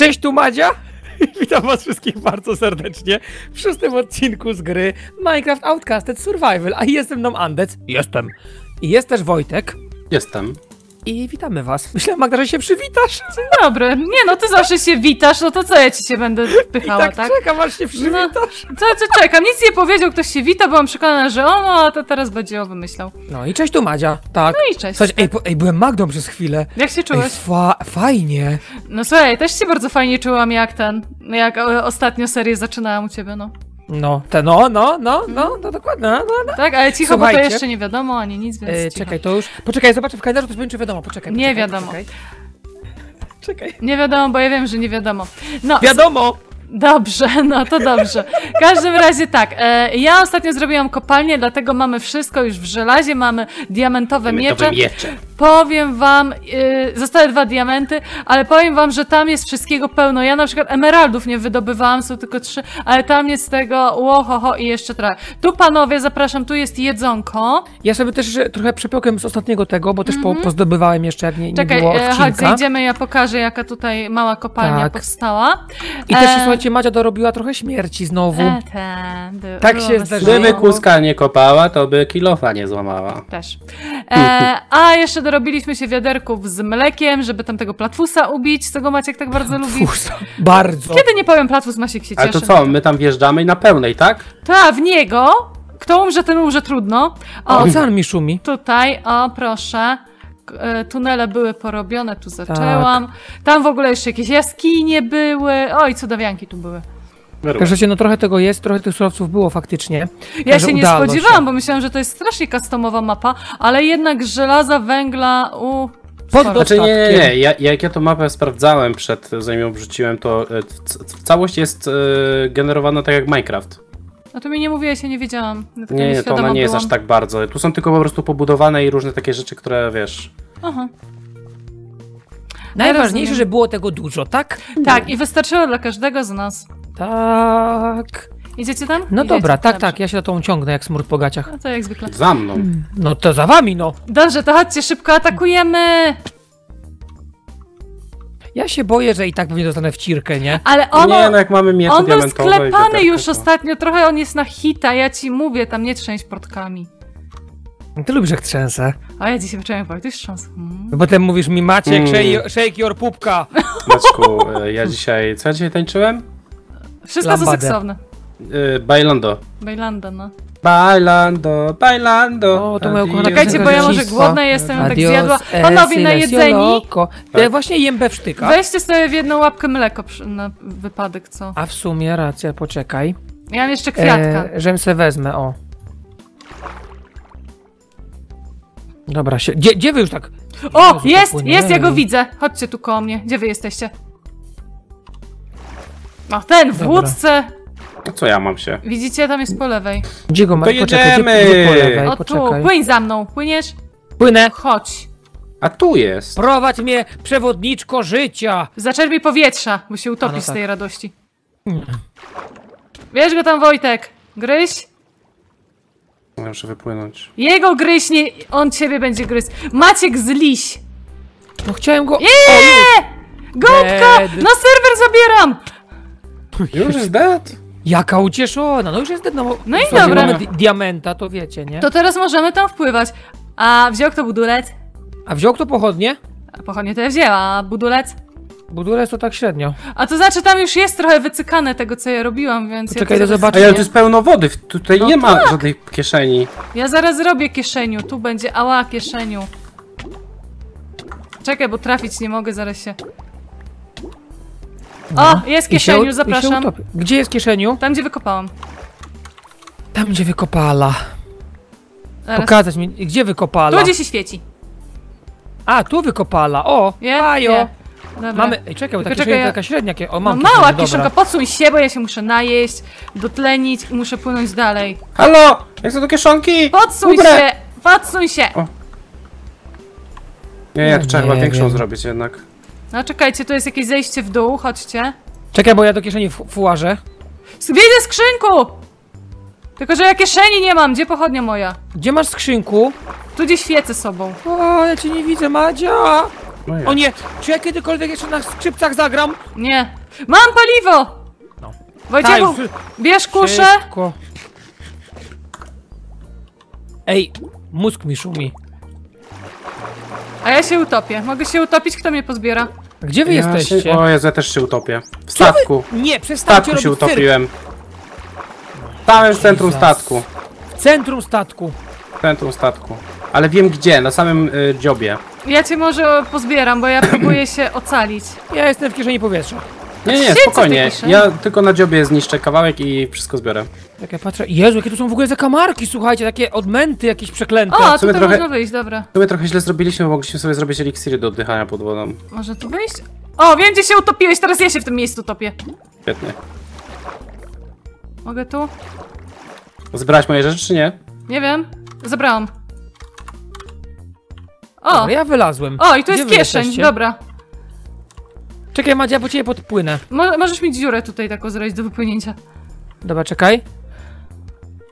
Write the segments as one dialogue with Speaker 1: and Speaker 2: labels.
Speaker 1: Cześć, tu Madzia! Witam was wszystkich bardzo serdecznie w szóstym odcinku z gry Minecraft Outcasted Survival, a jestem mną Andec. Jestem. I jest też Wojtek.
Speaker 2: Jestem.
Speaker 1: I witamy was. Myślałem, Magda, że się przywitasz.
Speaker 3: Dobry. Nie no, ty zawsze się witasz, no to co ja ci się będę
Speaker 1: I
Speaker 3: pychała,
Speaker 1: tak,
Speaker 3: tak?
Speaker 1: czekam, aż się przywitasz.
Speaker 3: Co, co czekam? Nic nie powiedział, ktoś się wita, byłam przekonana, że on, no, a to teraz będzie o wymyślał.
Speaker 1: No i cześć, tu Madzia. Tak.
Speaker 3: No i cześć.
Speaker 1: Słuchaj, ej, po- ej, byłem Magdą przez chwilę.
Speaker 3: Jak się
Speaker 1: Ej,
Speaker 3: czułeś?
Speaker 1: fa fajnie.
Speaker 3: No słuchaj, też się bardzo fajnie czułam jak ten, jak ostatnio serię zaczynałam u ciebie, no.
Speaker 1: No, te no, no, no, no, no dokładnie. No, no, no.
Speaker 3: Tak, ale cicho, bo
Speaker 1: Słuchajcie.
Speaker 3: to jeszcze nie wiadomo, ani nic, więc
Speaker 1: E,
Speaker 3: cicho.
Speaker 1: czekaj, to już. Poczekaj, zobaczę w kalendarzu, to będzie wiadomo. Poczekaj.
Speaker 3: Nie
Speaker 1: poczekaj,
Speaker 3: wiadomo.
Speaker 1: Poczekaj. czekaj.
Speaker 3: Nie wiadomo, bo ja wiem, że nie wiadomo. No,
Speaker 1: Wiadomo!
Speaker 3: Dobrze, no to dobrze. W każdym razie tak, e, ja ostatnio zrobiłam kopalnię, dlatego mamy wszystko już w żelazie, mamy diamentowe miecze.
Speaker 2: Miecze. miecze.
Speaker 3: Powiem wam, y, zostały dwa diamenty, ale powiem wam, że tam jest wszystkiego pełno. Ja na przykład emeraldów nie wydobywałam, są tylko trzy, ale tam jest tego łohoho i jeszcze trochę. Tu panowie, zapraszam, tu jest jedzonko.
Speaker 1: Ja sobie też trochę przepiąłem z ostatniego tego, bo też po, pozdobywałem jeszcze, jak nie, nie
Speaker 3: Mhm. Czekaj,
Speaker 1: było
Speaker 3: e, chodź,
Speaker 1: odcinka.
Speaker 3: zejdziemy, ja pokażę, jaka tutaj mała kopalnia
Speaker 1: Tak.
Speaker 3: powstała.
Speaker 1: I też,
Speaker 3: E,
Speaker 1: słuchajcie, Madzia dorobiła trochę śmierci znowu.
Speaker 3: E, ten, by-
Speaker 1: Tak się zdarzyło.
Speaker 2: Gdyby kózka nie kopała, to by kilofa nie złamała.
Speaker 3: Też. E, a jeszcze dorobiliśmy się wiaderków z mlekiem, żeby tam tego platfusa ubić, co go Maciek tak bardzo lubi.
Speaker 1: Bardzo.
Speaker 3: Kiedy nie powiem platfus, Maciek się
Speaker 2: Ale
Speaker 3: cieszy.
Speaker 2: to co, my tam wjeżdżamy i na pełnej, tak?
Speaker 3: Ta, w niego. Kto umrze, ten umrze trudno. O,
Speaker 1: Ocean mi szumi.
Speaker 3: tutaj, o proszę. E, Tunele były porobione, tu
Speaker 1: Tak.
Speaker 3: zaczęłam. Tam w ogóle jeszcze jakieś jaskinie były. Oj, cudawianki tu były.
Speaker 1: Także no trochę tego jest, trochę tych surowców było faktycznie.
Speaker 3: Ja się nie spodziewałam, bo myślałam, że to jest strasznie customowa mapa, ale jednak żelaza, węgla, u...
Speaker 1: Pod
Speaker 2: Znaczy nie, nie, nie. Ja, jak ja tą mapę sprawdzałem przed, zanim ją wrzuciłem, to e, całość jest e, generowana tak jak Minecraft.
Speaker 3: No to mi nie mówiłeś, ja nie wiedziałam. Ja
Speaker 2: Nie, nie, to ona nie jest
Speaker 3: byłam.
Speaker 2: aż tak bardzo. Tu są tylko po prostu pobudowane i różne takie rzeczy, które wiesz...
Speaker 3: Aha.
Speaker 1: Najważniejsze, że było tego dużo, tak?
Speaker 3: Tak, i wystarczyło dla każdego z nas.
Speaker 1: Tak.
Speaker 3: Idziecie tam?
Speaker 1: No
Speaker 3: Idziecie.
Speaker 1: dobra, tak,
Speaker 3: Dobrze.
Speaker 1: tak, ja się na to ciągnę jak smród po gaciach.
Speaker 3: No to jak zwykle.
Speaker 2: Za mną.
Speaker 1: No to za wami, no.
Speaker 3: Dobrze, to chodźcie, szybko atakujemy!
Speaker 1: Ja się boję, że i tak pewnie dostanę w cirkę, nie?
Speaker 3: Ale ono,
Speaker 2: nie, no jak mamy miecze
Speaker 3: on był sklepany już
Speaker 2: to-
Speaker 3: ostatnio, trochę on jest na hita, ja ci mówię, tam nie trzęść portkami.
Speaker 1: Ty lubisz jak trzęsę.
Speaker 3: A ja dzisiaj wyczułem, bo to jest szans. Hmm.
Speaker 1: Potem mówisz mi Maciek,
Speaker 2: Mm.
Speaker 1: shake, shake your pupka.
Speaker 2: Maćku, e, ja dzisiaj... Co ja dzisiaj tańczyłem?
Speaker 3: Wszystko są
Speaker 1: Lambadę.
Speaker 3: seksowne.
Speaker 2: E, Bailando.
Speaker 3: Bejlanda, no.
Speaker 2: Bailando, bailando.
Speaker 1: O, to moja ukochana.
Speaker 3: Czekajcie, bo ja może głodna jestem, tak zjadła. Panowie na jedzeni.
Speaker 1: To ja właśnie jem bewsztyka.
Speaker 3: weźcie sobie w jedną łapkę mleko przy- na wypadek, co?
Speaker 1: A w sumie racja, poczekaj.
Speaker 3: Ja mam jeszcze kwiatka.
Speaker 1: E, żem se wezmę, o. Dobra, się... Gdzie, gdzie wy już tak...
Speaker 3: O,
Speaker 1: Jezu, tak
Speaker 3: jest, jest, ja go widzę. Chodźcie tu koło mnie. Gdzie wy jesteście? O, ten w
Speaker 1: Dobra.
Speaker 3: łódce.
Speaker 2: No co ja mam się?
Speaker 3: Widzicie, tam jest po lewej.
Speaker 1: Gdzie go ma?
Speaker 2: To
Speaker 1: Poczekaj,
Speaker 2: jedziemy.
Speaker 1: Gdzie, gdzie po lewej?
Speaker 3: O tu,
Speaker 1: Poczekaj.
Speaker 3: płyń za mną. Płyniesz?
Speaker 1: Płynę.
Speaker 3: Chodź.
Speaker 2: A tu jest.
Speaker 1: Prowadź mnie, przewodniczko życia.
Speaker 3: Zaczerpij powietrza, bo się utopisz
Speaker 1: A, no
Speaker 3: z
Speaker 1: tak.
Speaker 3: tej radości. Wiesz go tam, Wojtek. Gryź?
Speaker 2: Ja Muszę wypłynąć.
Speaker 3: Jego gryź, nie, on ciebie będzie gryźć. Maciek zliś.
Speaker 1: No chciałem go...
Speaker 3: Eee! Gąbka!
Speaker 1: Dead.
Speaker 3: Na serwer zabieram!
Speaker 2: Już jest dead?
Speaker 1: Jaka ucieszona, no już jest no,
Speaker 3: No i
Speaker 1: słuchajcie,
Speaker 3: dobra.
Speaker 1: mamy di diamenta, to wiecie, nie?
Speaker 3: To teraz możemy tam wpływać. A wziął kto budulec?
Speaker 1: A wziął kto pochodnie?
Speaker 3: A Pochodnie to ja wzięła, a budulec?
Speaker 1: Budulec to tak średnio.
Speaker 3: A to znaczy tam już jest trochę wycykane tego, co ja robiłam, więc
Speaker 1: Poczekaj,
Speaker 3: ja,
Speaker 1: to
Speaker 3: to zaraz-
Speaker 1: zobaczę.
Speaker 2: A ja tu jest pełno wody, tutaj
Speaker 3: No
Speaker 2: nie ma żadnej kieszeni.
Speaker 3: ja zaraz zrobię kieszeniu, tu będzie ała kieszeniu. Czekaj, bo trafić nie mogę, zaraz się... O, jest
Speaker 1: No. Się u-
Speaker 3: kieszeniu,
Speaker 1: się
Speaker 3: zapraszam.
Speaker 1: Gdzie jest kieszeniu?
Speaker 3: Tam, gdzie wykopałam.
Speaker 1: Tam, gdzie wykopala.
Speaker 3: Zaraz.
Speaker 1: Pokazać mi, gdzie wykopala?
Speaker 3: Tu, gdzie się świeci.
Speaker 1: A, tu wykopala, o,
Speaker 3: Nie?
Speaker 1: fajo.
Speaker 3: Nie. Dobra.
Speaker 1: Mamy, ej, czekaj, bo ta
Speaker 3: Tylko
Speaker 1: kieszenia
Speaker 3: czekaj,
Speaker 1: taka średnia, o
Speaker 3: No
Speaker 1: mam
Speaker 3: mała
Speaker 1: kieszenię, dobra.
Speaker 3: kieszonka, podsuń się, bo ja się muszę najeść, dotlenić i muszę płynąć dalej.
Speaker 2: Halo! Jak są do kieszonki?
Speaker 3: Podsuń
Speaker 2: Ubrę.
Speaker 3: się! Podsuń się!
Speaker 2: Nie, ja tu trzeba
Speaker 1: Nie
Speaker 2: chyba większą
Speaker 1: wiem.
Speaker 2: zrobić jednak.
Speaker 3: No czekajcie, tu jest jakieś zejście w dół, chodźcie.
Speaker 1: Czekaj, bo ja do kieszeni fu- fułażę.
Speaker 3: Widzę skrzynku! Tylko, że ja kieszeni nie mam, gdzie pochodnia moja?
Speaker 1: Gdzie masz skrzynku?
Speaker 3: Tu gdzieś świecę sobą.
Speaker 1: O, ja cię nie widzę, Madzia!
Speaker 2: No.
Speaker 1: O nie, czy ja kiedykolwiek jeszcze na skrzypcach zagram?
Speaker 3: Nie. Mam paliwo!
Speaker 1: No.
Speaker 3: Wojciechu,
Speaker 1: Daj,
Speaker 3: bierz kuszę.
Speaker 1: Szybko. Ej, mózg mi szumi.
Speaker 3: A ja się utopię. Mogę się utopić, kto mnie pozbiera?
Speaker 1: Gdzie wy
Speaker 2: Ja
Speaker 1: jesteście?
Speaker 2: Się, o Jezu, ja też się utopię. W statku.
Speaker 1: Nie,
Speaker 2: W
Speaker 1: przestańcie
Speaker 2: statku się utopiłem. Stałem w centrum statku.
Speaker 1: W centrum statku.
Speaker 2: W centrum statku. Ale wiem gdzie, na samym y, dziobie.
Speaker 3: Ja cię może pozbieram, bo ja próbuję się ocalić.
Speaker 1: Ja jestem w kieszeni powietrza.
Speaker 2: Nie,
Speaker 3: Siedź,
Speaker 2: nie, spokojnie. Ja tylko na dziobie zniszczę kawałek i wszystko zbiorę.
Speaker 1: Jak ja patrzę, Jezu, jakie tu są w ogóle zakamarki, słuchajcie, takie odmęty jakieś przeklęte.
Speaker 3: O, tutaj
Speaker 2: trochę-
Speaker 3: można wyjść, dobra.
Speaker 2: To my trochę źle zrobiliśmy, bo mogliśmy sobie zrobić eliksiry do oddychania pod wodą.
Speaker 3: Może tu wyjść? O, wiem gdzie się utopiłeś, teraz ja się w tym miejscu topię.
Speaker 2: Świetnie.
Speaker 3: Mogę tu?
Speaker 2: Zbrać moje rzeczy, czy nie?
Speaker 3: Nie wiem. Zabrałam. O!
Speaker 1: Dobra, ja wylazłem.
Speaker 3: O, i tu
Speaker 1: Gdzie
Speaker 3: jest kieszeń,
Speaker 1: jesteście?
Speaker 3: dobra.
Speaker 1: Czekaj, Madzia, ja po ciebie podpłynę.
Speaker 3: Mo możesz mieć dziurę tutaj taką zrobić do wypłynięcia.
Speaker 1: Dobra, czekaj.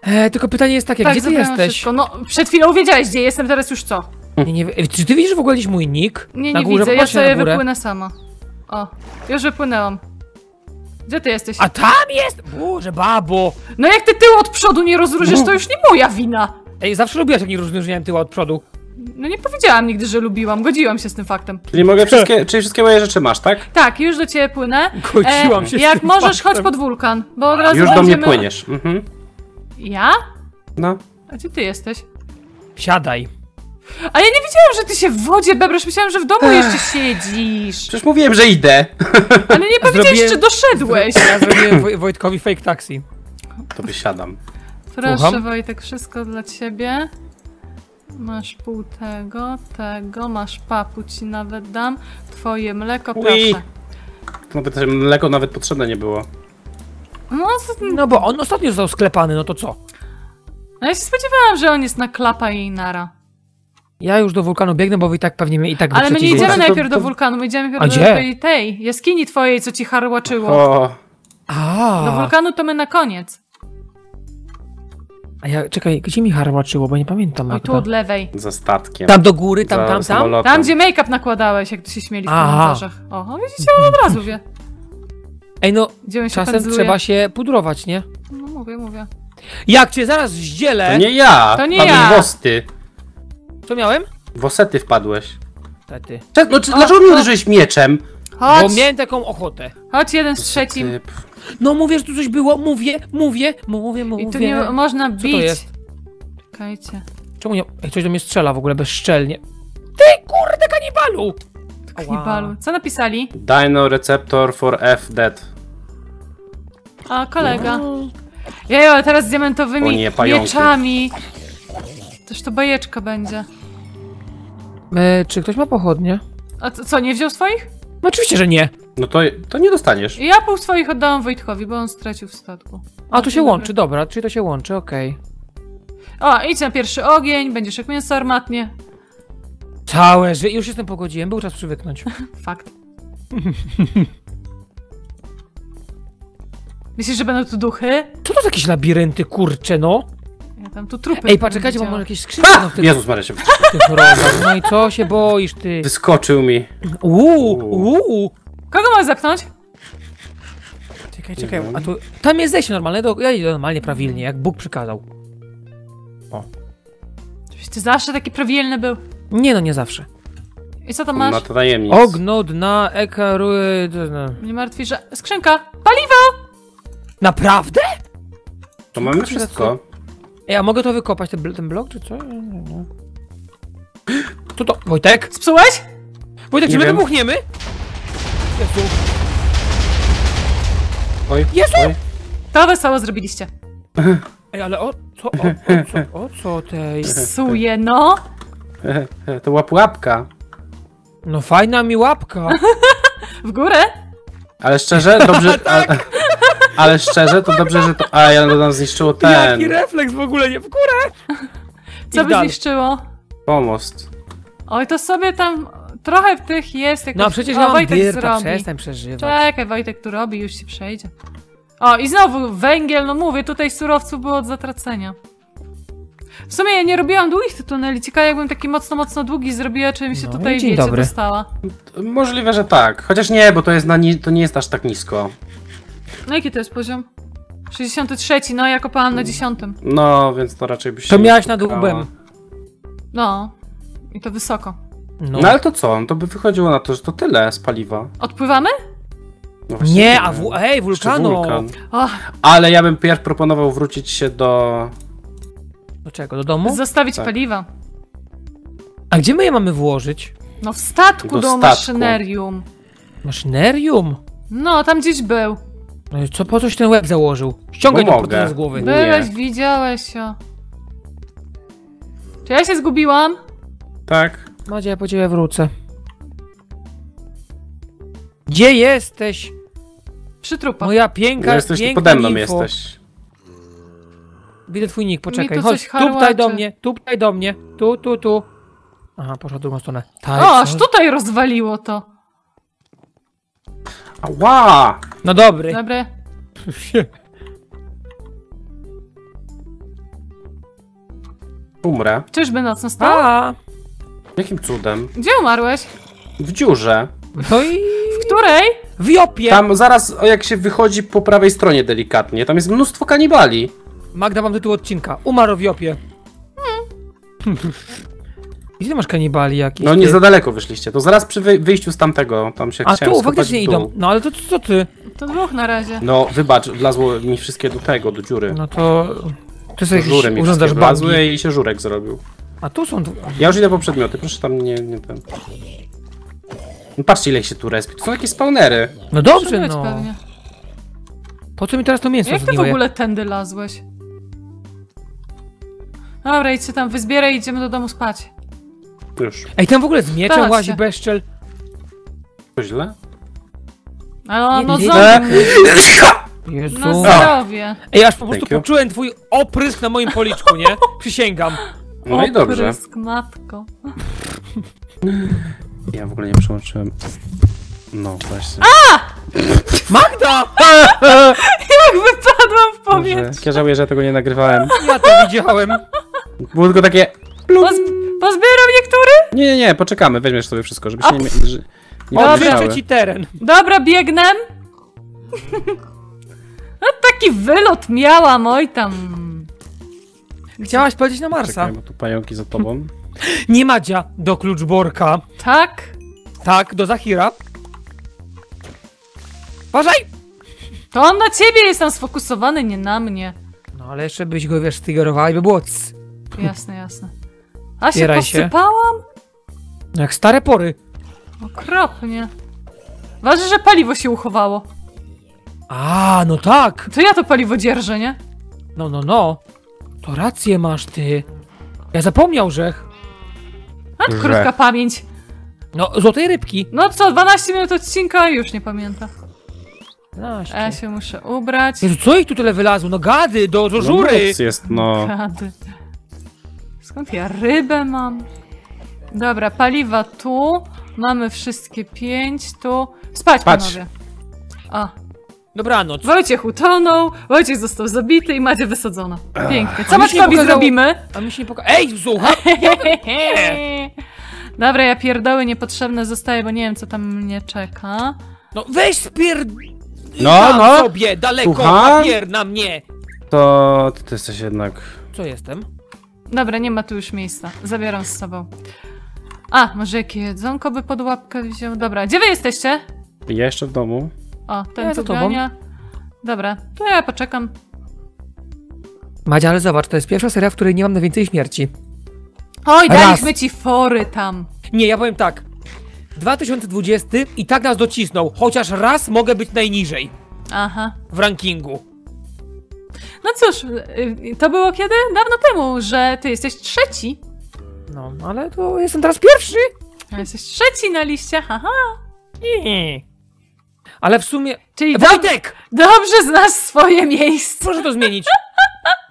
Speaker 1: E, tylko pytanie jest takie,
Speaker 3: tak,
Speaker 1: gdzie ty jesteś?
Speaker 3: Wszystko. No, przed chwilą wiedziałeś gdzie jestem, teraz już co?
Speaker 1: Nie, nie, czy ty widzisz w ogóle gdzieś mój nick?
Speaker 3: Nie, nie widzę, ja sobie wypłynę sama. O, już wypłynęłam. Gdzie ty jesteś?
Speaker 1: A tam jest! Boże, babo!
Speaker 3: No jak ty tył od przodu nie rozróżnisz, to już nie moja wina.
Speaker 1: Ej, zawsze lubiłaś, jak nie rozróżniałem tyła od przodu.
Speaker 3: No nie powiedziałam nigdy, że lubiłam, godziłam się z tym faktem.
Speaker 2: Czyli mogę wszystkie, czyli wszystkie moje rzeczy masz, tak?
Speaker 3: Tak, już do ciebie płynę.
Speaker 1: Godziłam się z
Speaker 3: Jak
Speaker 1: tym
Speaker 3: możesz,
Speaker 1: faktem.
Speaker 3: chodź pod wulkan, bo od razu
Speaker 2: Już do mnie płyniesz. Mhm.
Speaker 3: Ja?
Speaker 2: No.
Speaker 3: A gdzie ty jesteś?
Speaker 1: Siadaj.
Speaker 3: A ja nie wiedziałam, że ty się w wodzie bebrasz, myślałam, że w domu jeszcze siedzisz.
Speaker 2: Przecież mówiłem, że idę.
Speaker 3: Ale nie powiedziałeś,
Speaker 1: Zrobiłem-
Speaker 3: czy doszedłeś.
Speaker 1: Ja zrobiłem Woj- Wojtkowi fake taxi.
Speaker 2: To wysiadam.
Speaker 3: Proszę
Speaker 1: Słucham?
Speaker 3: Wojtek, wszystko dla ciebie. Masz pół tego, tego, masz papu ci nawet dam. Twoje mleko,
Speaker 2: Ui.
Speaker 3: proszę.
Speaker 2: To Nawet mleko nawet potrzebne nie było.
Speaker 3: No, z-
Speaker 1: No bo on ostatnio został sklepany, no to co?
Speaker 3: no ja się spodziewałam, że on jest na klapa i nara.
Speaker 1: Ja już do wulkanu biegnę, bo wy i tak pewnie mnie i tak
Speaker 3: Ale my nie idziemy
Speaker 2: To-
Speaker 3: najpierw
Speaker 2: to-
Speaker 3: do wulkanu, my idziemy
Speaker 1: A
Speaker 3: najpierw do
Speaker 1: gdzie?
Speaker 3: tej, tej jaskini twojej, co ci harłaczyło.
Speaker 2: O,
Speaker 1: A,
Speaker 3: Do wulkanu to my na koniec.
Speaker 1: A ja, czekaj, gdzie mi harłaczyło, bo nie pamiętam.
Speaker 3: O,
Speaker 1: jak
Speaker 3: tu od lewej.
Speaker 2: za statkiem.
Speaker 1: Tam do góry, tam,
Speaker 2: za
Speaker 1: tam, tam?
Speaker 2: samolotem.
Speaker 3: Tam, gdzie make-up nakładałeś, jak się śmieli w
Speaker 1: Aha.
Speaker 3: komentarzach. O, widzicie, on od razu wie.
Speaker 1: Ej no,
Speaker 3: Gdzie on się
Speaker 1: czasem
Speaker 3: pędzluje.
Speaker 1: trzeba się pudrować, nie?
Speaker 3: No mówię, mówię.
Speaker 1: Jak cię zaraz zdzielę...
Speaker 2: To nie ja!
Speaker 3: To nie ja.
Speaker 2: w osty.
Speaker 1: Co miałem?
Speaker 2: W osety wpadłeś.
Speaker 1: Tety.
Speaker 2: Cze- No, czy, dlaczego mi uderzyłeś mieczem?
Speaker 1: Bo
Speaker 3: Chodź,
Speaker 1: miałem taką ochotę.
Speaker 3: chodź jeden z trzecim.
Speaker 2: Typ.
Speaker 1: No mówię, że tu coś było, mówię, mówię, mówię, mówię.
Speaker 3: I tu nie można
Speaker 1: Co
Speaker 3: bić.
Speaker 1: to jest?
Speaker 3: Czekajcie.
Speaker 1: Czemu nie... Ej, coś do mnie strzela w ogóle bezszczelnie. Ty kurde kanibalu!
Speaker 3: Knibalu. Co napisali?
Speaker 2: Dino receptor for F dead.
Speaker 3: A, kolega. Jejo, ale teraz z diamentowymi
Speaker 2: O nie, pająki.
Speaker 3: mieczami. Toż to bajeczka będzie.
Speaker 1: E, czy ktoś ma pochodnie?
Speaker 3: A co, co, nie wziął swoich?
Speaker 1: No oczywiście, że nie.
Speaker 2: No to, to nie dostaniesz.
Speaker 3: Ja pół swoich oddałam Wojtkowi, bo on stracił w statku.
Speaker 1: A, tu się
Speaker 3: Dobra.
Speaker 1: łączy, dobra, czyli to się łączy, okej.
Speaker 3: O, idź na pierwszy ogień, będziesz jak mięso armatnie.
Speaker 1: Całe życie, już jestem pogodziłem, był czas przywyknąć.
Speaker 3: Fakt. Myślisz, że będą tu duchy?
Speaker 1: Co to za jakieś labirynty, kurcze, no?
Speaker 3: Ja tam tu trupy.
Speaker 1: Ej, poczekajcie, bo
Speaker 3: widziałam.
Speaker 1: może jakieś skrzynki no, w tych,
Speaker 2: Jezus Maria się.
Speaker 1: No i co się boisz, ty?
Speaker 2: wyskoczył mi.
Speaker 1: Uuu, uuu.
Speaker 3: Kogo masz zepchnąć?
Speaker 1: Czekaj, czekaj, a tu... Tam jest zejście normalne, to ja idę normalnie, prawilnie, jak Bóg przykazał.
Speaker 3: Żebyś ty zawsze taki prawilny był.
Speaker 1: Nie no, nie zawsze.
Speaker 3: I co tam masz?
Speaker 2: to tajemnic.
Speaker 1: Ogno, dna, ekarury...
Speaker 3: Nie martwi, że... Skrzynka! Paliwo!
Speaker 1: Naprawdę?
Speaker 2: To mamy wszystko.
Speaker 1: Ej, a mogę to wykopać, ten, bl- ten blok, czy co? Nie, nie, nie. Co to? Wojtek?
Speaker 3: Spsułeś?
Speaker 1: Wojtek,
Speaker 2: Nie
Speaker 1: czy my
Speaker 2: wiem.
Speaker 1: wybuchniemy? Jezu.
Speaker 2: Oj,
Speaker 1: Jezu!
Speaker 2: oj.
Speaker 3: To wesoło zrobiliście.
Speaker 1: Ej, ale o co, o, o co, o co tej?
Speaker 3: Psuje, no.
Speaker 2: To była pułapka.
Speaker 1: No fajna mi łapka.
Speaker 3: W górę?
Speaker 2: Ale szczerze, dobrze...
Speaker 1: Tak.
Speaker 2: Ale, szczerze, to dobrze, że to... A, ja nam zniszczyło ten...
Speaker 1: Jaki refleks w ogóle, nie w górę.
Speaker 3: Co
Speaker 1: I
Speaker 3: by zniszczyło?
Speaker 2: Pomost.
Speaker 3: Oj, to sobie tam... Trochę w tych jest jakoś...
Speaker 1: No przecież
Speaker 3: o,
Speaker 1: ja mam
Speaker 3: Wojtek
Speaker 1: dirta,
Speaker 3: zrobi.
Speaker 1: przestań przeżywać.
Speaker 3: Czekaj, Wojtek tu robi, już się przejdzie. O, i znowu węgiel, no mówię, tutaj surowców było od zatracenia. W sumie ja nie robiłam długich tych tuneli. Ciekawe, jakbym taki mocno, mocno długi zrobiła, czy mi się
Speaker 1: No
Speaker 3: tutaj, wiecie,
Speaker 1: dobry.
Speaker 3: dostała.
Speaker 2: Możliwe, że tak. Chociaż nie, bo to, jest na ni- to nie jest aż tak nisko.
Speaker 3: No jaki to jest poziom? 63, no ja kopałam na 10.
Speaker 2: No, więc to raczej byś się
Speaker 1: To
Speaker 2: nie
Speaker 1: miałaś nad łbem.
Speaker 3: No. I to wysoko.
Speaker 1: No.
Speaker 2: No ale to co? To by wychodziło na to, że to tyle z paliwa.
Speaker 3: Odpływamy?
Speaker 2: No właśnie
Speaker 1: Nie, a w... ej,
Speaker 2: Jeszcze
Speaker 1: wulkano!
Speaker 2: wulkan. Ale ja bym pierw proponował wrócić się do...
Speaker 1: Do czego, do domu?
Speaker 3: zostawić
Speaker 2: Tak.
Speaker 3: paliwa.
Speaker 1: A gdzie my je mamy włożyć?
Speaker 3: No w statku
Speaker 2: Do
Speaker 3: do,
Speaker 2: statku.
Speaker 3: maszynerium.
Speaker 1: Maszynerium?
Speaker 3: No, tam gdzieś był.
Speaker 1: No i co, po coś ten łeb założył? Ściągaj
Speaker 2: Bo
Speaker 1: to
Speaker 2: mogę.
Speaker 1: potem z głowy.
Speaker 2: Nie.
Speaker 3: Byłeś, widziałeś o. Czy ja się zgubiłam?
Speaker 2: Tak?
Speaker 1: Macie, ja po ciebie wrócę. Gdzie jesteś?
Speaker 3: Przy trupach.
Speaker 1: Moja piękna,
Speaker 2: jesteś
Speaker 1: piękna
Speaker 2: pode mną jesteś.
Speaker 1: Widzę twój nick, poczekaj.
Speaker 3: tu
Speaker 1: Chodź, tuptaj
Speaker 3: harłacze.
Speaker 1: do mnie, tuptaj do mnie. Tu, tu, tu. Aha, poszła w drugą stronę. Tak.
Speaker 3: O, aż tutaj rozwaliło to.
Speaker 2: Ała!
Speaker 1: No dobry.
Speaker 3: Dobre.
Speaker 2: Umrę.
Speaker 3: Czyżby nocno stało?
Speaker 1: A,
Speaker 2: Jakim cudem?
Speaker 3: Gdzie umarłeś?
Speaker 2: W dziurze.
Speaker 1: no i
Speaker 3: W której?
Speaker 1: w Jopie.
Speaker 2: Tam zaraz, o, jak się wychodzi po prawej stronie delikatnie, tam jest mnóstwo kanibali.
Speaker 1: Magda, mam tytuł odcinka. Umarł w Jopie. Gdzie ty masz kanibali jakieś?
Speaker 2: No nie
Speaker 1: ty?
Speaker 2: za daleko wyszliście, to zaraz przy wy- wyjściu z tamtego, tam się
Speaker 1: A tu, faktycznie idą. No ale to co ty?
Speaker 3: To dwóch na razie.
Speaker 2: No wybacz, wlazło mi wszystkie do tego, do dziury.
Speaker 1: No to... Ty sobie
Speaker 2: mi
Speaker 1: urządzasz bugi.
Speaker 2: i się żurek zrobił.
Speaker 1: A tu są...
Speaker 2: Ja już idę po przedmioty, proszę tam nie, nie ten... No patrzcie ile się tu respi, to są jakieś spawnery.
Speaker 1: No dobrze, no.
Speaker 3: pewnie.
Speaker 1: Po co mi teraz to mięso
Speaker 3: Jak ty w ogóle tędy lazłeś? Dobra, idźcie tam, wyzbieraj i idziemy do domu spać.
Speaker 2: Już.
Speaker 1: Ej, tam w ogóle z mieczem
Speaker 3: Patrzcie.
Speaker 1: łazi bezczel.
Speaker 2: To źle?
Speaker 3: Ale no
Speaker 1: nie,
Speaker 3: znowu,
Speaker 1: Jezu.
Speaker 3: na zdrowie.
Speaker 1: Ej, aż po prostu
Speaker 2: Thank you.
Speaker 1: poczułem twój oprysk na moim policzku, nie? Przysięgam.
Speaker 2: No i dobrze.
Speaker 3: Oprysk, matko.
Speaker 2: Ja w ogóle nie przełączyłem. No właśnie.
Speaker 1: Magda!
Speaker 3: Jak wypadłam w
Speaker 2: Dobrze.
Speaker 3: powietrze.
Speaker 2: Ja żałuję, że tego nie nagrywałem.
Speaker 1: Ja to widziałem.
Speaker 2: Było tylko takie...
Speaker 3: Poz pozbieram niektóry?
Speaker 2: Nie, nie, nie, poczekamy, weźmiesz sobie wszystko, żeby się nie, że- nie pomieszały.
Speaker 1: ci teren.
Speaker 3: Dobra, biegnę. No taki wylot miałam, oj tam.
Speaker 1: Chciałaś polecieć na Marsa.
Speaker 2: Czekaj, bo tu pająki za tobą.
Speaker 1: Nie Madzia, do Kluczborka.
Speaker 3: Tak?
Speaker 1: Tak, do Zahira. Uważaj!
Speaker 3: To on na ciebie jest tam sfokusowany, nie na mnie.
Speaker 1: No ale jeszcze byś go, wiesz, stygerowała i by było cs.
Speaker 3: Jasne, jasne. A się
Speaker 1: Zbieraj się.
Speaker 3: posypałam?
Speaker 1: No jak stare pory.
Speaker 3: Okropnie. Ważne, że paliwo się uchowało.
Speaker 1: A, no tak.
Speaker 3: To ja to paliwo dzierżę, nie?
Speaker 1: No, no, no. To rację masz ty. Ja zapomniał, że...
Speaker 3: A to
Speaker 2: Że.
Speaker 3: krótka pamięć.
Speaker 1: No, złotej rybki.
Speaker 3: No co, 12 minut odcinka już nie pamięta.
Speaker 1: Znasz,
Speaker 3: A ja się muszę ubrać.
Speaker 1: Jezu, co ich tu tyle wylazło? No gady, do, do
Speaker 2: No
Speaker 1: żury.
Speaker 2: noc jest, no.
Speaker 3: Rady. Skąd ja rybę mam? Dobra, paliwa tu. Mamy wszystkie pięć tu. Spać,
Speaker 2: Patrz.
Speaker 3: panowie. A,
Speaker 1: Dobranoc.
Speaker 3: Wojciech utonął, Wojciech został zabity i Macie wysadzona. Pięknie. Co Maćkowi
Speaker 1: pokazało-
Speaker 3: zrobimy?
Speaker 1: A mi się nie poka... Ej, słuchaj!
Speaker 3: Dobra, ja pierdoły niepotrzebne zostaję, bo nie wiem, co tam mnie czeka.
Speaker 1: No weź spier...
Speaker 2: No, no.
Speaker 1: sobie, daleko,
Speaker 2: Słucham?
Speaker 1: papier na mnie.
Speaker 2: To ty, ty jesteś jednak...
Speaker 1: Co jestem?
Speaker 3: Dobra, nie ma tu już miejsca. Zabieram z sobą. A, może jakie jedzonko by pod łapkę wziął? Dobra, gdzie wy jesteście?
Speaker 2: Ja jeszcze w domu.
Speaker 3: O, ten
Speaker 1: Ja
Speaker 3: gania. Dobra, to ja poczekam.
Speaker 1: Madzia, ale zobacz, to jest pierwsza seria, w której nie mam najwięcej śmierci.
Speaker 3: Oj,
Speaker 1: Raz.
Speaker 3: daliśmy ci fory tam.
Speaker 1: Nie, ja powiem tak. 2020 i tak nas docisnął, chociaż raz mogę być najniżej
Speaker 3: Aha.
Speaker 1: w rankingu.
Speaker 3: No cóż, y, y, to było kiedy? Dawno temu, że ty jesteś trzeci.
Speaker 1: No, ale to jestem teraz pierwszy.
Speaker 3: A jesteś trzeci na liście, haha.
Speaker 1: Nie. Ale w sumie...
Speaker 3: Czyli dob
Speaker 1: Wojtek!
Speaker 3: dobrze znasz swoje miejsce.
Speaker 1: Proszę to zmienić.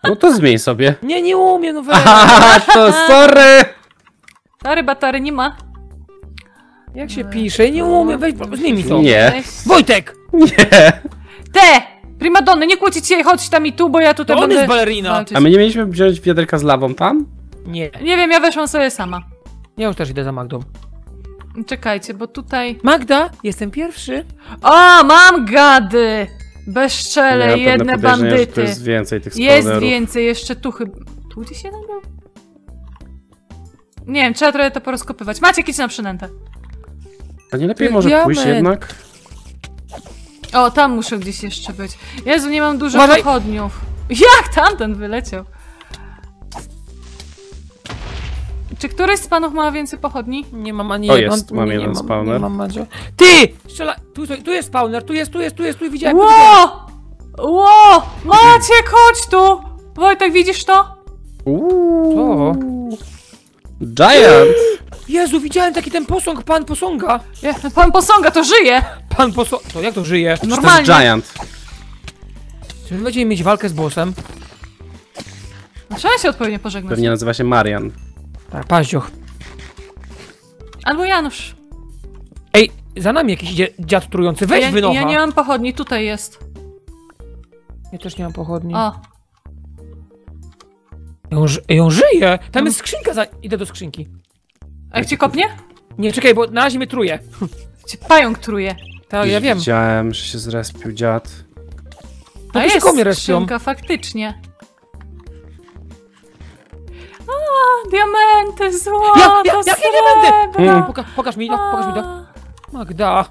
Speaker 2: No to zmień sobie.
Speaker 1: Nie, nie umiem, no weź.
Speaker 2: Aha, to sorry!
Speaker 3: Sorry, batory nie ma.
Speaker 1: Jak się pisze? Nie umiem, weź, zmień mi to.
Speaker 2: Nie.
Speaker 1: Wojtek!
Speaker 2: Nie.
Speaker 3: Te! Primadonny, nie kłócić się, chodź tam i tu, bo ja tutaj
Speaker 1: To on
Speaker 3: będę
Speaker 1: jest balerina.
Speaker 3: walczyć.
Speaker 2: A my nie mieliśmy wziąć wiaderka z lawą tam?
Speaker 1: Nie,
Speaker 3: Nie wiem, ja weszłam sobie sama.
Speaker 1: ja już też idę za Magdą.
Speaker 3: Czekajcie, bo tutaj...
Speaker 1: Magda, jestem pierwszy.
Speaker 3: O, mam gady! Bezczele,
Speaker 2: Ja
Speaker 3: jedne bandyty.
Speaker 2: To jest więcej tych
Speaker 3: Jest
Speaker 2: spawnerów.
Speaker 3: więcej, jeszcze tu chyba... Tu gdzieś jeden był? Nie wiem, trzeba trochę to porozkopywać. Macie jakieś na przynętę.
Speaker 2: A nie lepiej może
Speaker 1: diament.
Speaker 2: pójść jednak?
Speaker 3: O, tam muszę gdzieś jeszcze być. Jezu, nie mam dużo
Speaker 1: Uważaj!
Speaker 3: pochodniów. Jak tamten wyleciał? Czy któryś z panów ma więcej pochodni?
Speaker 1: Nie mam ani
Speaker 2: O,
Speaker 1: jedną-
Speaker 2: jest, mam
Speaker 1: nie,
Speaker 2: jeden
Speaker 1: nie mam,
Speaker 2: spawner.
Speaker 1: Nie mam. Ty! Strzela! Tu, tu, jest spawner, tu jest, tu jest, tu jest, tu widziałem. tu widziałem.
Speaker 3: Ło! Ło! Maciek, chodź tu! Wojtek, widzisz to?
Speaker 2: Uuu. Giant!
Speaker 1: Jezu, widziałem taki ten posąg, pan posąga.
Speaker 3: Je, Pan posąga to żyje!
Speaker 1: Pan posąg... To jak to żyje?
Speaker 2: To jest
Speaker 3: Normalnie.
Speaker 2: Giant.
Speaker 1: Czy my będziemy mieć walkę z bossem?
Speaker 3: Trzeba się odpowiednio pożegnać.
Speaker 2: Pewnie nazywa się Marian.
Speaker 1: Tak, paździoch.
Speaker 3: Albo Janusz.
Speaker 1: Ej, za nami jakiś idzie dziad trujący. Weź
Speaker 3: ja,
Speaker 1: wynocha.
Speaker 3: ja nie mam pochodni, tutaj jest.
Speaker 1: Ja też nie mam pochodni.
Speaker 3: O,
Speaker 1: Ją, ży- ją żyje! Tam jest skrzynka za... Idę do skrzynki.
Speaker 3: a jak cię kopnie?
Speaker 1: Nie, czekaj, bo na razie mnie truje.
Speaker 3: Cię pająk truje.
Speaker 1: Tak, ja wiem.
Speaker 2: Widziałem, że się zrespił dziad.
Speaker 1: No
Speaker 3: A jest skrzynka, faktycznie. A, diamenty, złoto,
Speaker 1: Ja, ja, ja, ja diamenty!
Speaker 2: Mm.
Speaker 1: Poka pokaż mi to, pokaż mi to. Magda.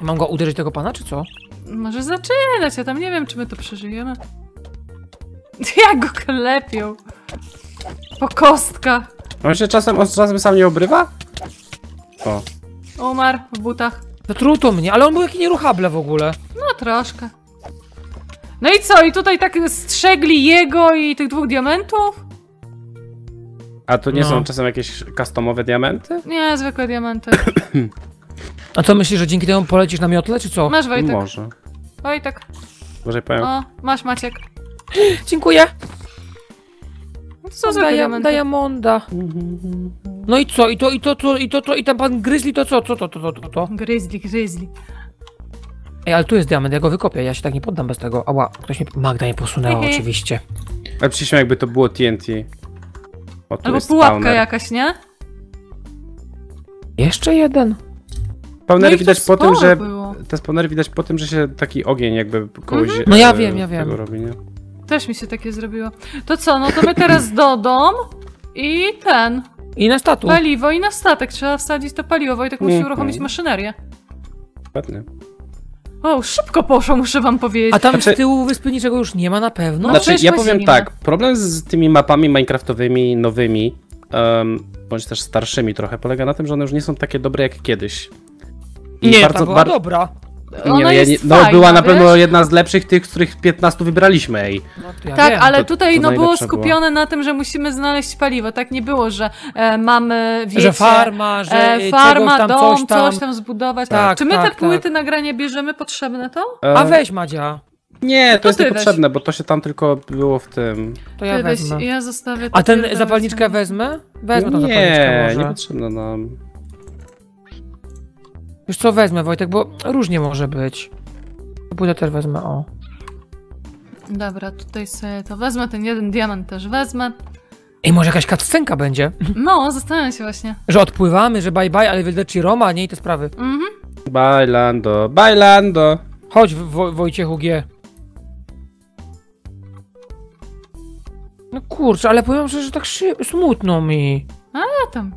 Speaker 1: Mam go uderzyć tego pana, czy co?
Speaker 3: Może zaczynać, ja tam nie wiem, czy my to przeżyjemy. Jak go klepią. Po kostkach.
Speaker 2: On się czasem, on czasem sam nie obrywa? O.
Speaker 3: Umarł w butach.
Speaker 1: Zatruto mnie, ale on był jaki nieruchable w ogóle.
Speaker 3: No troszkę. No i co? I tutaj tak strzegli jego i tych dwóch diamentów?
Speaker 2: A to nie
Speaker 1: No.
Speaker 2: są czasem jakieś customowe diamenty?
Speaker 3: Nie, zwykłe diamenty.
Speaker 1: A co myślisz, że dzięki temu polecisz na miotle, czy co?
Speaker 3: Masz Wojtek.
Speaker 2: Może.
Speaker 3: Wojtek.
Speaker 2: Może powiem.
Speaker 3: O, masz Maciek.
Speaker 1: Dziękuję.
Speaker 3: No zwykłe
Speaker 1: Daja,
Speaker 3: diamenty.
Speaker 1: Diamonda. No i co? I to, i to, to, i to, to, i ten pan Grizzly to co? Co to, to, to, to, to?
Speaker 3: Grizzly, grizzly.
Speaker 1: Ej, ale tu jest diament, ja go wykopię, ja się tak nie poddam bez tego. Ała, ktoś mnie... Magda nie posunęła, oczywiście.
Speaker 2: Ale przecież jakby to było TNT. O, tu
Speaker 3: Albo
Speaker 2: jest
Speaker 3: pułapka
Speaker 2: spawner.
Speaker 3: jakaś, nie?
Speaker 1: Jeszcze jeden.
Speaker 2: Spawnery
Speaker 3: No
Speaker 2: widać po tym, że...
Speaker 3: było.
Speaker 2: Te spawnery widać po tym, że się taki ogień jakby kogoś...
Speaker 1: No ja
Speaker 2: e,
Speaker 1: wiem, ja wiem.
Speaker 2: Robi, nie?
Speaker 3: Też mi się takie zrobiło. To co, no to my teraz do dom i ten.
Speaker 1: I na statu.
Speaker 3: Paliwo i na statek. Trzeba wsadzić to paliwo. Wojtek musi
Speaker 2: Mhm.
Speaker 3: uruchomić maszynerię.
Speaker 2: Pewnie.
Speaker 3: O, szybko poszło, muszę wam powiedzieć.
Speaker 1: A tam
Speaker 2: Znaczy-
Speaker 1: z tyłu wyspy niczego już nie ma na pewno?
Speaker 3: No
Speaker 2: Znaczy, ja powiem tak, problem z tymi mapami minecraftowymi, nowymi, em, bądź też starszymi trochę, polega na tym, że one już nie są takie dobre jak kiedyś. I
Speaker 1: nie,
Speaker 2: bardzo,
Speaker 1: ta była
Speaker 2: bar-
Speaker 1: dobra.
Speaker 3: Ona
Speaker 2: nie, ja
Speaker 3: jest
Speaker 2: nie, no
Speaker 3: fajna,
Speaker 2: była na pewno
Speaker 3: wiesz?
Speaker 2: jedna z lepszych tych, z których 15 wybraliśmy, ej.
Speaker 1: No, to ja
Speaker 3: Tak,
Speaker 1: wiem.
Speaker 3: ale
Speaker 2: to-
Speaker 3: tutaj
Speaker 2: to
Speaker 3: no było
Speaker 2: było.
Speaker 3: skupione na tym, że musimy znaleźć paliwo. Tak nie było, że e, mamy, wiecie...
Speaker 1: że farma, że
Speaker 3: e, farma,
Speaker 1: czegoś tam,
Speaker 3: dom,
Speaker 1: coś tam.
Speaker 3: coś tam zbudować.
Speaker 1: Tak,
Speaker 3: Czy my
Speaker 1: tak,
Speaker 3: te płyty
Speaker 1: tak.
Speaker 3: nagrania bierzemy potrzebne to?
Speaker 2: E,
Speaker 1: A weź Madzia,
Speaker 2: Nie, to,
Speaker 3: To
Speaker 2: jest
Speaker 3: ty
Speaker 2: niepotrzebne, bo to się tam tylko było w tym.
Speaker 1: to ja
Speaker 3: Ty weź,
Speaker 1: wezmę.
Speaker 3: ja zostawię...
Speaker 1: A ten zapalniczkę wezmę? Wezmę tą zapalniczkę
Speaker 2: Nie,
Speaker 1: może.
Speaker 2: niepotrzebne nam.
Speaker 1: Wiesz co, wezmę Wojtek, bo różnie może być. Pójdę też wezmę, o.
Speaker 3: Dobra, tutaj sobie to wezmę, ten jeden diament też wezmę.
Speaker 1: Ej, może jakaś cutscenka będzie?
Speaker 3: No, zastanawiam się właśnie.
Speaker 1: Że odpływamy, że bye bye, ale wyleci Roma, nie i te sprawy.
Speaker 3: Mhm.
Speaker 2: Bailando, bailando.
Speaker 1: Chodź, Wo Wojciechu G. No kurczę, ale powiem szczerze, że tak smutno mi.
Speaker 3: A tam.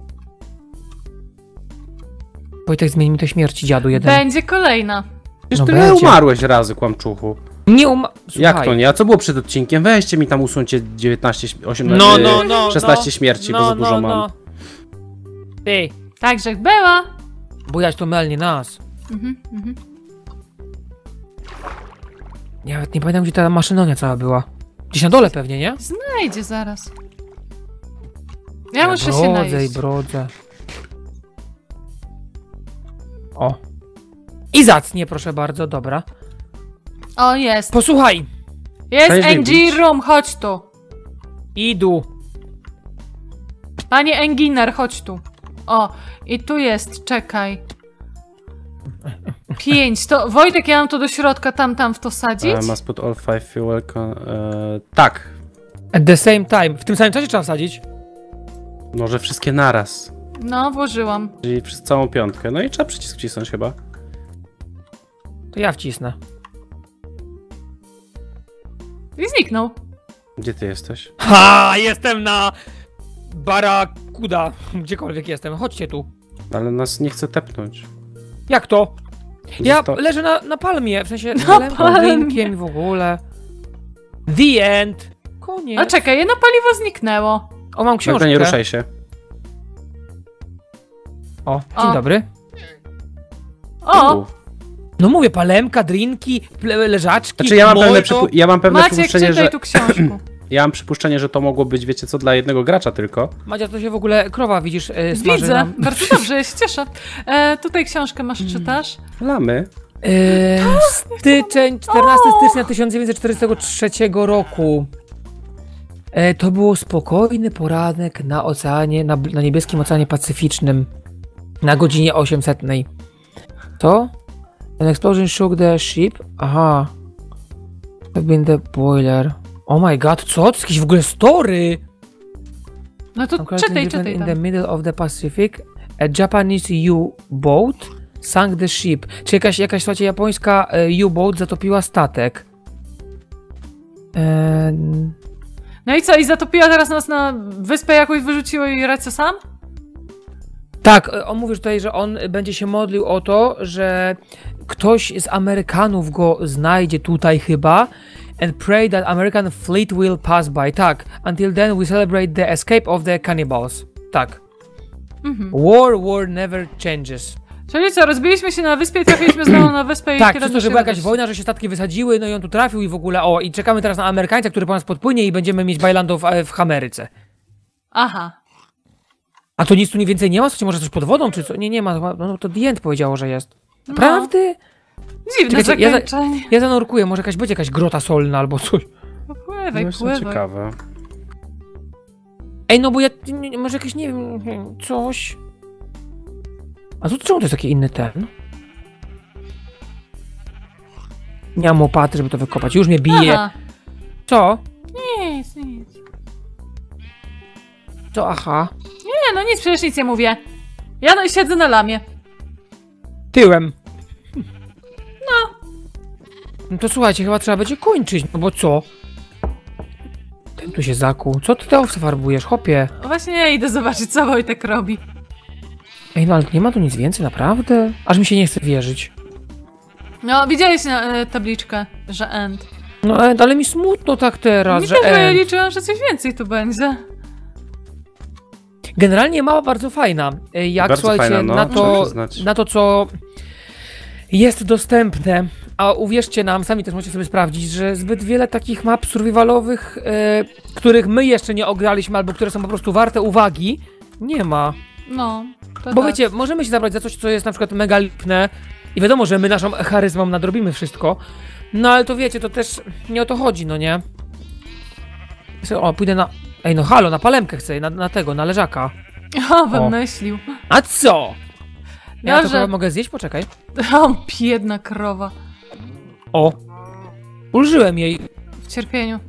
Speaker 1: Wojtek, zmień mi te śmierci dziadu jeden.
Speaker 3: Będzie kolejna.
Speaker 2: Przecież
Speaker 1: No
Speaker 2: ty
Speaker 1: będzie.
Speaker 2: umarłeś razy, kłamczuchu.
Speaker 1: Nie.
Speaker 2: Jak
Speaker 1: Słuchaj.
Speaker 2: to nie? A co było przed odcinkiem? Weźcie mi tam usuńcie 19, śm- 18,
Speaker 1: No, no, no.
Speaker 2: 16
Speaker 1: no,
Speaker 2: śmierci,
Speaker 1: no,
Speaker 2: bo za dużo
Speaker 1: no,
Speaker 2: mam.
Speaker 1: no. Ty,
Speaker 3: Także jak była.
Speaker 1: bujać to melnie nas.
Speaker 3: Mhm, mhm.
Speaker 1: Ja nawet nie pamiętam, gdzie ta maszynonia cała była. Gdzieś na dole pewnie, nie?
Speaker 3: Znajdzie zaraz. Ja muszę się
Speaker 1: brodzę i
Speaker 3: najeść.
Speaker 1: brodzę. O. I zacnie, proszę bardzo, dobra.
Speaker 3: O, jest.
Speaker 1: Posłuchaj,
Speaker 3: Jest
Speaker 2: Cześć,
Speaker 3: NG. Room, chodź tu.
Speaker 1: idu.
Speaker 3: Panie Enginer, chodź tu. O, i tu jest, czekaj. Pięć. To Wojtek, ja mam to do środka tam, tam w to sadzić?
Speaker 2: Uh, must put all five fuel... Con... E, tak.
Speaker 1: At the same time. W tym samym czasie trzeba wsadzić.
Speaker 2: Może wszystkie naraz.
Speaker 3: No, włożyłam.
Speaker 2: Czyli przez całą piątkę. No i trzeba przycisk wcisnąć chyba.
Speaker 1: To ja wcisnę.
Speaker 3: I zniknął.
Speaker 2: Gdzie ty jesteś?
Speaker 1: Ha! Jestem na... Barakuda. Gdziekolwiek jestem. Chodźcie tu.
Speaker 2: Ale nas nie chce tepnąć.
Speaker 1: Jak to? Ja
Speaker 2: Zosta-
Speaker 1: leżę na, na palmie, w sensie
Speaker 3: Na palmie.
Speaker 1: w ogóle. The end. Koniec.
Speaker 3: A czekaj, jedno paliwo zniknęło.
Speaker 1: O, mam książkę.
Speaker 2: Magda, nie ruszaj się.
Speaker 1: O, dzień
Speaker 3: O.
Speaker 1: dobry.
Speaker 3: O,
Speaker 2: U.
Speaker 1: No mówię, palemka, drinki, ple- leżaczki,
Speaker 2: Znaczy ja mam pewne, przypu- ja mam pewne
Speaker 3: Maciek,
Speaker 2: przypuszczenie,
Speaker 3: czytaj
Speaker 2: że...
Speaker 3: tu książkę.
Speaker 2: Ja mam przypuszczenie, że to mogło być, wiecie co, dla jednego gracza tylko.
Speaker 1: Madzia, to się w ogóle krowa, widzisz, e, smaży
Speaker 3: Widzę,
Speaker 1: nam.
Speaker 3: bardzo dobrze, ja się cieszę. E, tutaj książkę masz, czytasz?
Speaker 2: Lamy.
Speaker 1: E, styczeń, 14 stycznia 1943 roku. E, to był spokojny poranek na oceanie, na, na niebieskim oceanie Pacyficznym. Na godzinie 800. To? An explosion shook the ship. Aha. Have been the boiler. Oh my god, co? To jakieś w ogóle story!
Speaker 3: No to
Speaker 1: Some
Speaker 3: czytaj, czytaj
Speaker 1: In
Speaker 3: tam.
Speaker 1: the middle of the Pacific, a Japanese U-boat sank the ship. Czy jakaś, jakaś słuchajcie, japońska e, U-boat zatopiła statek. Eee,
Speaker 3: No i co, i zatopiła teraz nas na wyspę jakąś, wyrzuciło i racę sam?
Speaker 1: Tak, e, on mówi tutaj, że on będzie się modlił o to, że ktoś z Amerykanów go znajdzie tutaj chyba and pray that American fleet will pass by. Tak, until then we celebrate the escape of the cannibals. Tak.
Speaker 3: Mhm.
Speaker 1: War, war never changes.
Speaker 3: Czyli co, rozbiliśmy się na wyspie i trafiliśmy znowu na wyspę i
Speaker 1: Tak, przez to, że była jakaś wojna, że się statki wysadziły, no i on tu trafił i w ogóle, o, i czekamy teraz na Amerykańca, który po nas podpłynie i będziemy mieć bajlandów e, w Ameryce.
Speaker 3: Aha.
Speaker 1: A to nic tu nie więcej nie ma? Co, może coś pod wodą, czy co? Nie, nie ma, chyba- no to End powiedziało, że jest. Naprawdę?
Speaker 3: Dziwne
Speaker 1: Czekajcie, ja za-
Speaker 3: zakończenie.
Speaker 1: Ja zanurkuję, może jakaś będzie jakaś grota solna albo coś.
Speaker 3: Pływaj,
Speaker 2: No, są
Speaker 3: pływaj.
Speaker 2: ciekawe.
Speaker 1: Ej, no bo ja, nie- może jakieś, nie wiem, coś... A tu czemu to jest taki inny ten? Nie mam łopaty, żeby to wykopać, już mnie bije.
Speaker 3: Aha.
Speaker 1: Co?
Speaker 3: Nic, nic.
Speaker 1: Co, aha?
Speaker 3: Nie, no nic, przecież nic nie mówię. Ja no, siedzę na lamie.
Speaker 1: Tyłem. No. No to słuchajcie, chyba trzeba będzie kończyć, no bo co? Ten tu się zakuł. Co ty te farbujesz, hopie?
Speaker 3: Właśnie ja idę zobaczyć, co Wojtek robi.
Speaker 1: Ej, no ale nie ma tu nic więcej, naprawdę? Aż mi się nie chce wierzyć.
Speaker 3: No, widziałeś na e, tabliczkę, że end.
Speaker 1: No Ed, ale mi smutno tak teraz,
Speaker 3: Mi
Speaker 1: że
Speaker 3: też, bo ja
Speaker 1: end.
Speaker 3: liczyłam, że coś więcej tu będzie.
Speaker 1: Generalnie mała bardzo fajna. E, Jak
Speaker 2: Bardzo
Speaker 1: słuchajcie,
Speaker 2: fajna, no,
Speaker 1: na, to, na to, co jest dostępne, a uwierzcie nam, sami też możecie sobie sprawdzić, że zbyt wiele takich map survivalowych, e, których my jeszcze nie ograliśmy, albo które są po prostu warte uwagi, nie ma.
Speaker 3: No, to
Speaker 1: Bo
Speaker 3: tak.
Speaker 1: wiecie, możemy się zabrać za coś, co jest na przykład mega lipne i wiadomo, że my naszą charyzmą nadrobimy wszystko, no ale to wiecie, to też nie o to chodzi, no nie? O, pójdę na... Ej, no halo, na palemkę chcę, na, na tego, na leżaka.
Speaker 3: O, wymyślił.
Speaker 1: A co? Ja to chyba mogę zjeść? Poczekaj.
Speaker 3: O, biedna krowa.
Speaker 1: O! Ulżyłem jej.
Speaker 3: W cierpieniu.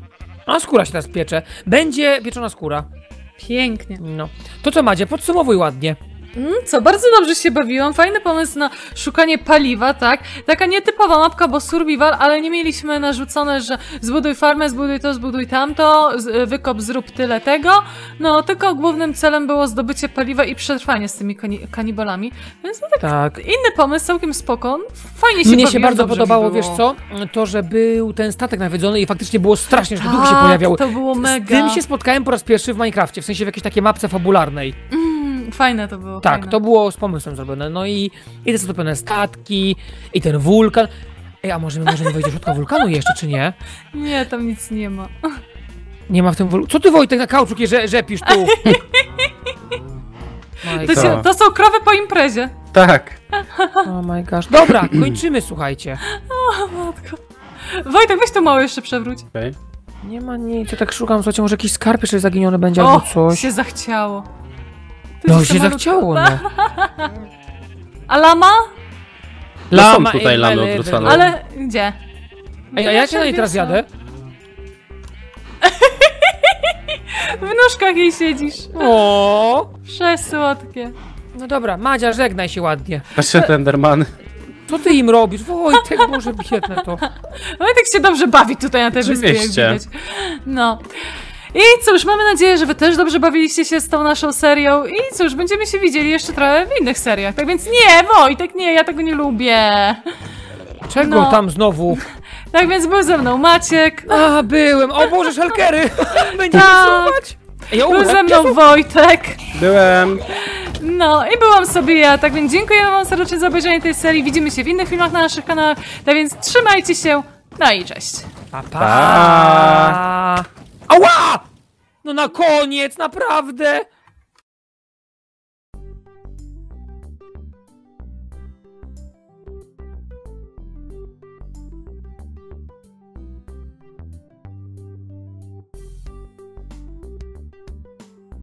Speaker 1: A skóra się teraz piecze. Będzie pieczona skóra.
Speaker 3: Pięknie.
Speaker 1: No. To co Madzie, podsumowuj ładnie.
Speaker 3: Mm, co, bardzo dobrze się bawiłam. Fajny pomysł na szukanie paliwa, tak? Taka nietypowa mapka, bo survival, ale nie mieliśmy narzucone, że zbuduj farmę, zbuduj to, zbuduj tamto, z- wykop, zrób tyle tego. No, tylko głównym celem było zdobycie paliwa i przetrwanie z tymi kani- kanibalami. Więc no tak,
Speaker 1: Tak.
Speaker 3: inny pomysł, całkiem spoko. Fajnie się
Speaker 1: Mnie się
Speaker 3: bawiłam,
Speaker 1: bardzo
Speaker 3: dobrze mi
Speaker 1: podobało, wiesz co? To, że był ten statek nawiedzony i faktycznie było strasznie, że te duchy się
Speaker 3: Tak,
Speaker 1: pojawiały.
Speaker 3: to było
Speaker 1: Z
Speaker 3: mega.
Speaker 1: tym się spotkałem po raz pierwszy w Minecrafcie, w sensie w jakiejś takiej mapce fabularnej.
Speaker 3: Mm, fajne to było.
Speaker 1: Tak,
Speaker 3: fajne.
Speaker 1: to było z pomysłem zrobione. No i, i te zatopione statki, i ten wulkan. Ej, a może my możemy wejść do środka wulkanu jeszcze, czy nie?
Speaker 3: Nie, tam nic nie ma.
Speaker 1: Nie ma w tym wulkanu. Co ty Wojtek na kauczukie że, rzepisz tu? My
Speaker 3: To, się, to są krowy po imprezie.
Speaker 2: Tak.
Speaker 1: Oh my gosh. Dobra, kończymy, słuchajcie.
Speaker 3: Matko. Wojtek, weź to mało jeszcze przewróć.
Speaker 2: Okej.
Speaker 1: Nie ma nic, ja tak szukam, słuchajcie, może jakiś skarb jeszcze zaginiony będzie
Speaker 3: O,
Speaker 1: albo coś.
Speaker 3: się zachciało.
Speaker 1: No
Speaker 3: jest
Speaker 1: się zachciało, no.
Speaker 3: A lama?
Speaker 2: No są
Speaker 1: Lama
Speaker 2: tutaj
Speaker 1: in
Speaker 2: lamy
Speaker 1: my
Speaker 2: odwrócone.
Speaker 3: Ale gdzie?
Speaker 1: Ej, a jak ja na niej teraz jadę?
Speaker 3: W nóżkach jej siedzisz.
Speaker 1: O,
Speaker 3: Przesłodkie.
Speaker 1: No dobra, Madzia, żegnaj się ładnie.
Speaker 2: Patrzcie, Tenderman.
Speaker 1: Co ty im robisz? Wojtek, Boże, biedne to.
Speaker 3: Wojtek się dobrze bawi tutaj na tej wyspie, jak
Speaker 2: Oczywiście.
Speaker 3: widać. No. I cóż, mamy nadzieję, że wy też dobrze bawiliście się z tą naszą serią i cóż, będziemy się widzieli jeszcze trochę w innych seriach. Tak więc nie, Wojtek, nie, ja tego nie lubię.
Speaker 1: Czego
Speaker 3: No.
Speaker 1: tam znowu?
Speaker 3: Tak więc był ze mną Maciek,
Speaker 1: A, byłem. O Boże, szalkery! Będziemy
Speaker 3: Tak.
Speaker 1: słuchać. Ja
Speaker 3: był ze mną Wojtek.
Speaker 2: Byłem.
Speaker 3: No i byłam sobie ja, tak więc dziękuję wam serdecznie za obejrzenie tej serii. Widzimy się w innych filmach na naszych kanałach, tak więc trzymajcie się, no i cześć.
Speaker 1: Pa, pa.
Speaker 2: Pa.
Speaker 1: Ała! No na koniec, naprawdę!